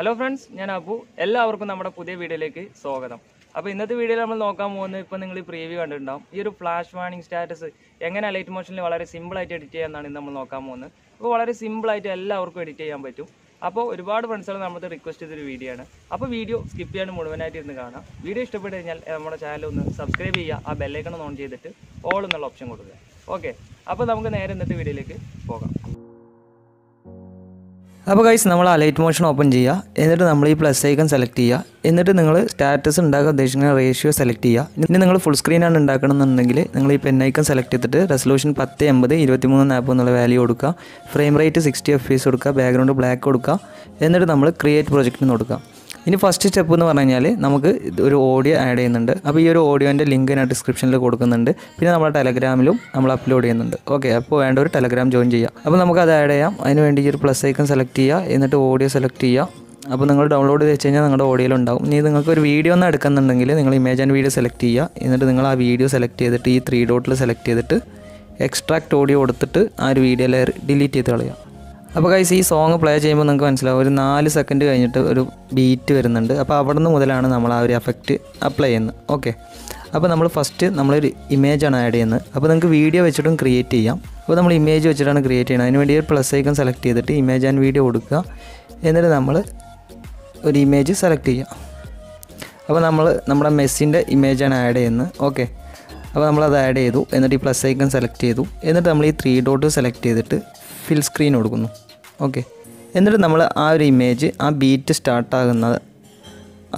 Hello friends ഞാൻ അപ്പു എല്ലാവർക്കും നമ്മുടെ പുതിയ വീഡിയോയിലേക്ക് സ്വാഗതം. അപ്പോൾ ഇന്നത്തെ വീഡിയോയിൽ നമ്മൾ നോക്കാൻ പോകുന്നത് ഇപ്പോൾ നിങ്ങൾ പ്രീവ്യൂ കണ്ടിട്ടുണ്ടാവും. ഈ ഒരു ഫ്ലാഷ് വാണിംഗ് സ്റ്റാറ്റസ് എങ്ങനെ ലൈറ്റ് മോഷനിൽ വളരെ സിമ്പിളായിട്ട് എഡിറ്റ് ചെയ്യാമെന്നാണ് ഇന്ന് നമ്മൾ നോക്കാൻ പോകുന്നത്. അപ്പോൾ വളരെ സിമ്പിളായിട്ട് എല്ലാവർക്കും എഡിറ്റ് ചെയ്യാൻ പറ്റും. അപ്പോൾ ഒരുപാട് ഫ്രണ്ട്സുകൾ നമ്മുടെ റിക്വസ്റ്റ് ചെയ്തൊരു വീഡിയോ ആണ്. അപ്പോൾ വീഡിയോ സ്കിപ്പ് ചെയ്യാണ്ട് മുഴുവനായിട്ട് ഇരുന്ന് കാണാം. വീഡിയോ ഇഷ്ടപ്പെട്ട് കഴിഞ്ഞാൽ നമ്മുടെ ചാനൽ ഒന്ന് സബ്സ്ക്രൈബ് ചെയ്യുക. ആ ബെല്ലൈക്കൺ ഓൺ ചെയ്തിട്ട് ഓൾ എന്നുള്ള ഓപ്ഷൻ കൊടുക്കുക. ഓക്കെ അപ്പോൾ നമുക്ക് നേരെ ഇന്നത്തെ വീഡിയോയിലേക്ക് പോകാം. അപ്പോൾ ഗൈസ് നമ്മൾ അലൈറ്റ് മോഷൻ ഓപ്പൺ ചെയ്യുക. എന്നിട്ട് നമ്മൾ ഈ പ്ലസ് ഐക്കൺ സെലക്ട് ചെയ്യുക. എന്നിട്ട് നിങ്ങൾ സ്റ്റാറ്റസ് ഉണ്ടാക്കാൻ ഉദ്ദേശിക്കുന്ന റേഷ്യോ സെലക്ട് ചെയ്യുക. ഇനി നിങ്ങൾ ഫുൾ സ്ക്രീനാണ് ഉണ്ടാക്കണമെന്നുണ്ടെങ്കിൽ നിങ്ങൾ ഈ പെൻ ഐക്കൺ സെലക്ട് ചെയ്തിട്ട് റെസൊല്യൂഷൻ പത്ത് എൺപത് ഇരുപത്തിമൂന്ന് നാൽപ്പത് എന്നുള്ള വാല്യൂ കൊടുക്കുക. Frame rate sixty F P S കൊടുക്കുക. ബാക്ക്ഗ്രൗണ്ട് ബ്ലാക്ക് കൊടുക്കുക. എന്നിട്ട് നമ്മൾ ക്രിയേറ്റ് പ്രൊജക്റ്റിന് കൊടുക്കുക. ഇനി ഫസ്റ്റ് സ്റ്റെപ്പ് എന്ന് പറഞ്ഞു കഴിഞ്ഞാൽ നമുക്ക് ഒരു ഓഡിയോ ആഡ് ചെയ്യുന്നുണ്ട്. അപ്പോൾ ഈ ഒരു ഓഡിയോന്റെ ലിങ്ക് ഞാൻ ഡിസ്ക്രിപ്ഷനിൽ കൊടുക്കുന്നുണ്ട്. പിന്നെ നമ്മുടെ ടെലഗ്രാമിലും നമ്മൾ അപ്ലോഡ് ചെയ്യുന്നുണ്ട്. ഓക്കെ അപ്പോൾ വേണ്ട ഒരു ടെലഗ്രാം ജോയിൻ ചെയ്യാം. അപ്പോൾ നമുക്ക് അത് ആഡ് ചെയ്യാം. അതിന് വേണ്ടി ഈ ഒരു പ്ലസ് ഐക്കൺ സെലക്ട് ചെയ്യുക. എന്നിട്ട് ഓഡിയോ സെലക്ട് ചെയ്യുക. അപ്പോൾ നിങ്ങൾ ഡൗൺലോഡ് ചെയ്ത് വെച്ച് കഴിഞ്ഞാൽ നിങ്ങളുടെ ഓഡിയോയിൽ ഉണ്ടാവും. ഇനി നിങ്ങൾക്ക് ഒരു വീഡിയോ ഒന്ന് എടുക്കുന്നുണ്ടെങ്കിൽ നിങ്ങൾ ഇമേജ് ആൻഡ് വീഡിയോ സെലക്ട് ചെയ്യുക. എന്നിട്ട് നിങ്ങൾ ആ വീഡിയോ സെലക്ട് ചെയ്തിട്ട് ഈ ത്രീ ഡോട്ടിൽ സെലക്ട് ചെയ്തിട്ട് എക്സ്ട്രാക്ട് ഓഡിയോ കൊടുത്തിട്ട് ആ ഒരു വീഡിയോ ലെയർ ഡിലീറ്റ് ചെയ്ത് കളയുക. അപ്പോൾ കൈസ് ഈ സോങ് പ്ലേ ചെയ്യുമ്പോൾ നിങ്ങൾക്ക് മനസ്സിലാവും. ഒരു നാല് സെക്കൻഡ് കഴിഞ്ഞിട്ട് ഒരു ബീറ്റ് വരുന്നുണ്ട്. അപ്പോൾ അവിടെ നിന്ന് മുതലാണ് നമ്മൾ ആ ഒരു എഫക്റ്റ് അപ്ലൈ ചെയ്യുന്നത്. ഓക്കെ അപ്പോൾ നമ്മൾ ഫസ്റ്റ് നമ്മളൊരു ഇമേജാണ് ആഡ് ചെയ്യുന്നത്. അപ്പോൾ നിങ്ങൾക്ക് വീഡിയോ വെച്ചിട്ടും ക്രിയേറ്റ് ചെയ്യാം. അപ്പോൾ നമ്മൾ ഇമേജ് വെച്ചിട്ടാണ് ക്രിയേറ്റ് ചെയ്യുന്നത്. അതിന് വേണ്ടി ഒരു പ്ലസ് ഐക്കൺ സെലക്ട് ചെയ്തിട്ട് ഇമേജ് ആൻഡ് വീഡിയോ കൊടുക്കുക. എന്നിട്ട് നമ്മൾ ഒരു ഇമേജ് സെലക്ട് ചെയ്യാം. അപ്പോൾ നമ്മൾ നമ്മുടെ മെസ്സിന്റെ ഇമേജാണ് ആഡ് ചെയ്യുന്നത്. ഓക്കെ അപ്പോൾ നമ്മളത് ആഡ് ചെയ്തു. എന്നിട്ട് ഈ പ്ലസ് ഐക്കൺ സെലക്ട് ചെയ്തു. എന്നിട്ട് നമ്മൾ ഈ ത്രീ ഡോട്ട് സെലക്ട് ചെയ്തിട്ട് ഫിൽ സ്ക്രീൻ കൊടുക്കുന്നു. ഓക്കെ. എന്നിട്ട് നമ്മൾ ആ ഒരു ഇമേജ് ആ ബീറ്റ് സ്റ്റാർട്ടാകുന്നത്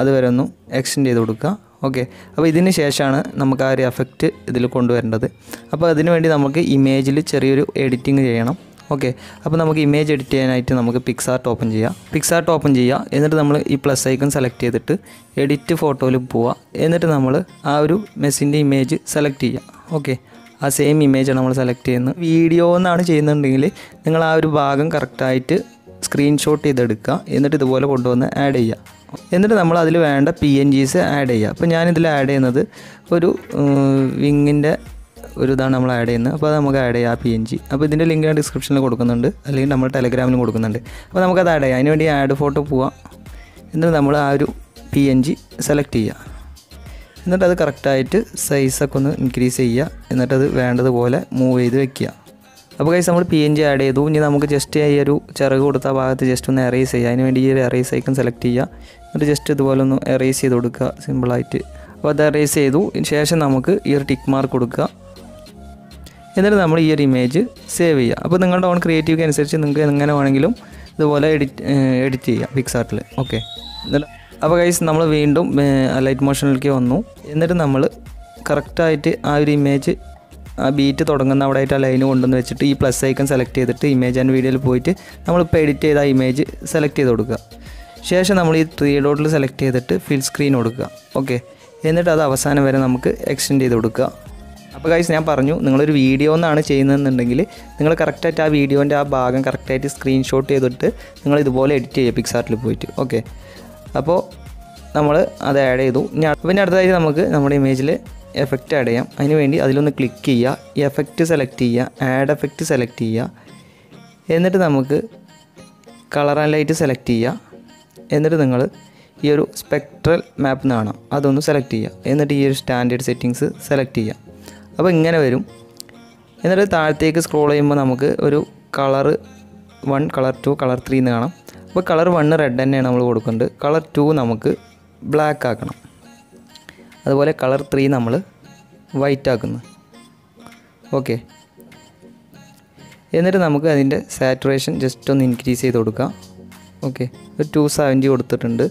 അതുവരെ ഒന്ന് എക്സ്റ്റെൻഡ് ചെയ്ത് കൊടുക്കുക. ഓക്കെ. അപ്പോൾ ഇതിന് ശേഷമാണ് നമുക്ക് ആ ഒരു എഫക്റ്റ് ഇതിൽ കൊണ്ടുവരേണ്ടത്. അപ്പോൾ അതിന് വേണ്ടി നമുക്ക് ഇമേജിൽ ചെറിയൊരു എഡിറ്റിംഗ് ചെയ്യണം. ഓക്കെ. അപ്പോൾ നമുക്ക് ഇമേജ് എഡിറ്റ് ചെയ്യാനായിട്ട് നമുക്ക് പിക്സാർട്ട് ഓപ്പൺ ചെയ്യാം. പിക്സാർട്ട് ഓപ്പൺ ചെയ്യുക. എന്നിട്ട് നമ്മൾ ഈ പ്ലസ് ഐക്കൺ സെലക്ട് ചെയ്തിട്ട് എഡിറ്റ് ഫോട്ടോയിൽ പോവുക. എന്നിട്ട് നമ്മൾ ആ ഒരു മെസ്സിന്റെ ഇമേജ് സെലക്ട് ചെയ്യുക. ഓക്കെ. ആ സെയിം ഇമേജാണ് നമ്മൾ സെലക്ട് ചെയ്യുന്നത്. വീഡിയോ എന്നാണ് ചെയ്യുന്നുണ്ടെങ്കിൽ നിങ്ങൾ ആ ഒരു ഭാഗം കറക്റ്റായിട്ട് സ്ക്രീൻഷോട്ട് ചെയ്തെടുക്കുക. എന്നിട്ട് ഇതുപോലെ കൊണ്ടുവന്ന് ആഡ് ചെയ്യുക. എന്നിട്ട് നമ്മൾ അതിൽ വേണ്ട പി എൻ ജീസ് ആഡ് ചെയ്യുക. അപ്പോൾ ഞാനിതിൽ ആഡ് ചെയ്യുന്നത് ഒരു വിങ്ങിന്റെ ഒരു ഇതാണ് നമ്മൾ ആഡ് ചെയ്യുന്നത്. അപ്പോൾ അത് നമുക്ക് ആഡ് ചെയ്യാം പി എൻ ജി അപ്പോൾ ഇതിന്റെ ലിങ്ക് ഞാൻ ഡിസ്ക്രിപ്ഷനിൽ കൊടുക്കുന്നുണ്ട്. അല്ലെങ്കിൽ നമ്മൾ ടെലഗ്രാമിലും കൊടുക്കുന്നുണ്ട്. അപ്പോൾ നമുക്കത് ആഡ് ചെയ്യാം. അതിനുവേണ്ടി ആഡ് ഫോട്ടോ പോവാം. എന്നിട്ട് നമ്മൾ ആ ഒരു പി എൻ ജി സെലക്ട് ചെയ്യുക. എന്നിട്ട് അത് കറക്റ്റായിട്ട് സൈസൊക്കെ ഒന്ന് ഇൻക്രീസ് ചെയ്യുക. എന്നിട്ട് അത് വേണ്ടതുപോലെ മൂവ് ചെയ്ത് വെക്കുക. അപ്പോൾ കൈസ് നമ്മൾ പി എൻ ജി ആഡ് ചെയ്തു. ഇനി നമുക്ക് ജസ്റ്റ് ഈ ഒരു ചിറക് കൊടുത്ത ഭാഗത്ത് ജസ്റ്റ് ഒന്ന് എറേസ് ചെയ്യുക. അതിന് വേണ്ടി ഈ ഒരു എറേസ് ഐക്കൺ സെലക്ട് ചെയ്യുക. എന്നിട്ട് ജസ്റ്റ് ഇതുപോലെ ഒന്ന് എറേസ് ചെയ്ത് കൊടുക്കുക സിമ്പിളായിട്ട് അപ്പോൾ അത് എറേസ് ചെയ്തു. ശേഷം നമുക്ക് ഈ ഒരു ടിക്ക് മാർക്ക് കൊടുക്കുക. എന്നിട്ട് നമ്മൾ ഈ ഒരു ഇമേജ് സേവ് ചെയ്യുക. അപ്പോൾ നിങ്ങളുടെ ഓൺ ക്രിയേറ്റീവ് അനുസരിച്ച് നിങ്ങൾക്ക് എങ്ങനെ വേണമെങ്കിലും ഇതുപോലെ എഡിറ്റ് എഡിറ്റ് ചെയ്യാം പിക്സാർട്ടിൽ ഓക്കെ എന്നിട്ട് അപ്പോൾ കൈസ് നമ്മൾ വീണ്ടും ലൈറ്റ് മോഷനിലേക്ക് വന്നു. എന്നിട്ട് നമ്മൾ കറക്റ്റായിട്ട് ആ ഒരു ഇമേജ് ആ ബീറ്റ് തുടങ്ങുന്ന അവിടെ ആയിട്ട് ആ ലൈന് കൊണ്ടുവന്ന് വെച്ചിട്ട് ഈ പ്ലസ് ഐക്കൺ സെലക്ട് ചെയ്തിട്ട് ഇമേജ് ആൻഡ് വീഡിയോയിൽ പോയിട്ട് നമ്മളിപ്പോൾ എഡിറ്റ് ചെയ്ത ആ ഇമേജ് സെലക്ട് ചെയ്ത് കൊടുക്കുക. ശേഷം നമ്മൾ ഈ ത്രീ ഡോട്ടിൽ സെലക്ട് ചെയ്തിട്ട് ഫിൽ സ്ക്രീൻ കൊടുക്കുക. ഓക്കെ എന്നിട്ട് അത് അവസാനം വരെ നമുക്ക് എക്സ്റ്റെൻഡ് ചെയ്ത് കൊടുക്കുക. അപ്പോൾ ഗൈസ് ഞാൻ പറഞ്ഞു നിങ്ങളൊരു വീഡിയോ എന്നാണ് ചെയ്യുന്നതെന്നുണ്ടെങ്കിൽ നിങ്ങൾ കറക്റ്റായിട്ട് ആ വീഡിയോന്റെ ആ ഭാഗം കറക്റ്റായിട്ട് സ്ക്രീൻഷോട്ട് ചെയ്തിട്ട് നിങ്ങൾ ഇതുപോലെ എഡിറ്റ് ചെയ്യുക പിക്സാർട്ടിൽ പോയിട്ട്. ഓക്കെ അപ്പോൾ നമ്മൾ അത് ആഡ് ചെയ്തു. ഇനി പിന്നെ അടുത്തതായിട്ട് നമുക്ക് നമ്മുടെ ഇമേജിൽ എഫക്റ്റ് ആഡ് ചെയ്യാം. അതിന് വേണ്ടി അതിലൊന്ന് ക്ലിക്ക് ചെയ്യുക. എഫക്റ്റ് സെലക്ട് ചെയ്യുക. ആഡ് എഫക്റ്റ് സെലക്ട് ചെയ്യുക. എന്നിട്ട് നമുക്ക് കളർ ആൻഡ് ലൈറ്റ് സെലക്ട് ചെയ്യുക. എന്നിട്ട് നിങ്ങൾ ഈ ഒരു സ്പെക്ട്രൽ മാപ്പ് എന്ന് കാണാം. അതൊന്ന് സെലക്ട് ചെയ്യുക. എന്നിട്ട് ഈ ഒരു സ്റ്റാൻഡേർഡ് സെറ്റിങ്സ് സെലക്ട് ചെയ്യുക. അപ്പോൾ ഇങ്ങനെ വരും. എന്നിട്ട് താഴത്തേക്ക് സ്ക്രോൾ ചെയ്യുമ്പോൾ നമുക്ക് ഒരു colour one colour two colour three എന്ന് കാണാം. അപ്പോൾ കളർ വണ്ണ് റെഡ് തന്നെയാണ് നമ്മൾ കൊടുക്കുന്നത്. കളർ ടു നമുക്ക് ബ്ലാക്ക് ആക്കണം. അതുപോലെ കളർ ത്രീ നമ്മൾ വൈറ്റ് ആക്കുന്നു. ഓക്കെ എന്നിട്ട് നമുക്ക് അതിന്റെ സാറ്റുറേഷൻ ജസ്റ്റ് ഒന്ന് ഇൻക്രീസ് ചെയ്ത് കൊടുക്കാം. ഓക്കെ ഒരു ടു സെവന്റി കൊടുത്തിട്ടുണ്ട്.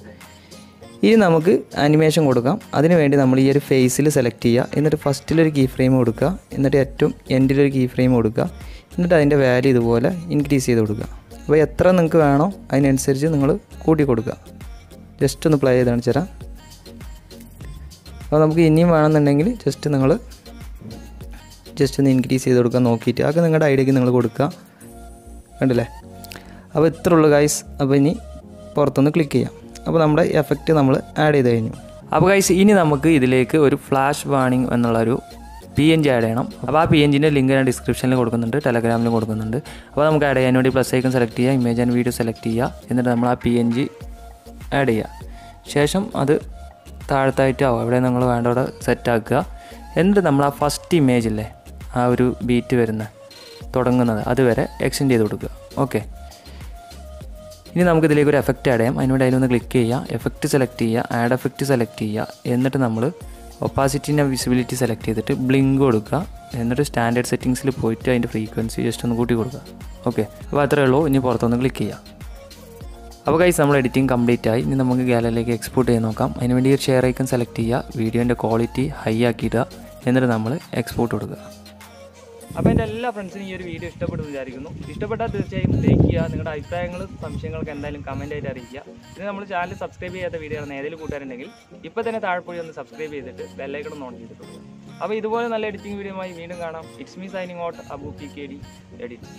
ഇനി നമുക്ക് അനിമേഷൻ കൊടുക്കാം. അതിന് വേണ്ടി നമ്മൾ ഈ ഒരു ഫേസിൽ സെലക്ട് ചെയ്യുക. എന്നിട്ട് ഫസ്റ്റിലൊരു കീ ഫ്രെയിം കൊടുക്കുക. എന്നിട്ട് ഏറ്റവും എൻഡിലൊരു കീ ഫ്രെയിം കൊടുക്കുക. എന്നിട്ട് അതിന്റെ വാല്യൂ ഇതുപോലെ ഇൻക്രീസ് ചെയ്ത് കൊടുക്കുക. അപ്പോൾ എത്ര നിങ്ങൾക്ക് വേണോ അതിനനുസരിച്ച് നിങ്ങൾ കൂട്ടി കൊടുക്കുക. ജസ്റ്റ് ഒന്ന് പ്ലേ ചെയ്ത് കാണിച്ചു തരാം അപ്പോൾ നമുക്ക് ഇനിയും വേണമെന്നുണ്ടെങ്കിൽ ജസ്റ്റ് നിങ്ങൾ ജസ്റ്റ് ഒന്ന് ഇൻക്രീസ് ചെയ്ത് കൊടുക്കാൻ നോക്കിയിട്ട് അതൊക്കെ നിങ്ങളുടെ ഐഡിയക്ക് നിങ്ങൾ കൊടുക്കുക. കണ്ടില്ലേ? അപ്പോൾ ഇത്ര ഉള്ളൂ ഗൈസ് അപ്പോൾ ഇനി പുറത്തൊന്ന് ക്ലിക്ക് ചെയ്യാം. അപ്പോൾ നമ്മുടെ എഫക്റ്റ് നമ്മൾ ആഡ് ചെയ്ത് കഴിഞ്ഞു. അപ്പോൾ ഗൈസ് ഇനി നമുക്ക് ഇതിലേക്ക് ഒരു ഫ്ലാഷ് വാണിംഗ് എന്നുള്ളൊരു പി എൻ ജി ആഡ് ചെയ്യണം. അപ്പോൾ ആ പി എൻ ജിന്റെ ലിങ്ക് ഞാൻ ഡിസ്ക്രിപ്ഷനിൽ കൊടുക്കുന്നുണ്ട് ടെലഗ്രാമിലും കൊടുക്കുന്നുണ്ട്. അപ്പോൾ നമുക്ക് ആഡ് ചെയ്യാൻ വേണ്ടി പ്ലസ് ഐക്കൺ സെലക്ട് ചെയ്യുക ഇമേജ് ആൻഡ് വീഡിയോ സെലക്ട് ചെയ്യുക എന്നിട്ട് നമ്മൾ ആ പി എൻ ജി ആഡ് ചെയ്യുക ശേഷം അത് താഴത്തായിട്ടാവും അവിടെ നിങ്ങൾ വേണ്ട അവിടെ സെറ്റാക്കുക എന്നിട്ട് നമ്മൾ ആ ഫസ്റ്റ് ഇമേജ് അല്ലേ ആ ഒരു ബീറ്റ് വരുന്ന തുടങ്ങുന്നത് അതുവരെ എക്സ്റ്റെൻഡ് ചെയ്ത് കൊടുക്കുക. ഓക്കെ ഇനി നമുക്ക് ഇതിലേക്ക് ഒരു എഫക്റ്റ് ആഡ് ചെയ്യാം. അതിനുവേണ്ടി അതിലൊന്ന് ക്ലിക്ക് ചെയ്യുക എഫക്റ്റ് സെലക്ട് ചെയ്യുക ആഡ് എഫക്റ്റ് സെലക്ട് ചെയ്യുക എന്നിട്ട് നമ്മൾ ഒപ്പാസിറ്റിന്റെ വിസിബിലിറ്റി സെലക്ട് ചെയ്തിട്ട് ബ്ലിങ്ക് കൊടുക്കുക. എന്നിട്ട് സ്റ്റാൻഡേർഡ് സെറ്റിങ്സിൽ പോയിട്ട് അതിന്റെ ഫ്രീക്വൻസി ജസ്റ്റ് ഒന്ന് കൂട്ടി കൊടുക്കുക. ഓക്കെ അപ്പോൾ അത്രേ ഉള്ളൂ. ഇനി പുറത്തൊന്ന് ക്ലിക്ക് ചെയ്യാം. അപ്പോൾ കൈസ് നമ്മൾ എഡിറ്റിംഗ് കംപ്ലീറ്റ് ആയി. ഇനി നമുക്ക് ഗാലറിയിലേക്ക് എക്സ്പോർട്ട് ചെയ്ത് നോക്കാം. അതിന് വേണ്ടി ഒരു ഷെയർ ഐക്കൺ സെലക്ട് ചെയ്യുക. വീഡിയോന്റെ ക്വാളിറ്റി ഹൈ ആക്കിയിടുക എന്നിട്ട് നമ്മൾ എക്സ്പോർട്ട് കൊടുക്കുക. അപ്പോൾ എന്റെ എല്ലാ ഫ്രണ്ട്സിനും ഈ ഒരു വീഡിയോ ഇഷ്ടപ്പെടും വിചാരിക്കുന്നു. ഇഷ്ടപ്പെട്ടാൽ തീർച്ചയായും ലൈക്ക് ചെയ്യുക നിങ്ങളുടെ അഭിപ്രായങ്ങളും സംശയങ്ങൾക്ക് എന്തായാലും കമന്റ് ആയിട്ട് അറിയിക്കുക. പിന്നെ നമ്മൾ ചാനൽ സബ്സ്ക്രൈബ് ചെയ്യാത്ത വീഡിയോ ആണ് ഏതെങ്കിലും കൂട്ടുകാരുണ്ടെങ്കിൽ ഇപ്പോൾ തന്നെ താഴെപ്പോയി പോയി ഒന്ന് സബ്സ്ക്രൈബ് ചെയ്തിട്ട് ബെല്ലൈക്കണം ഓൺ ചെയ്തിട്ട് അപ്പോൾ ഇതുപോലെ നല്ല എഡിറ്റിംഗ് വീഡിയോയുമായി വീണ്ടും കാണാം. It's me signing out Abu P K D edit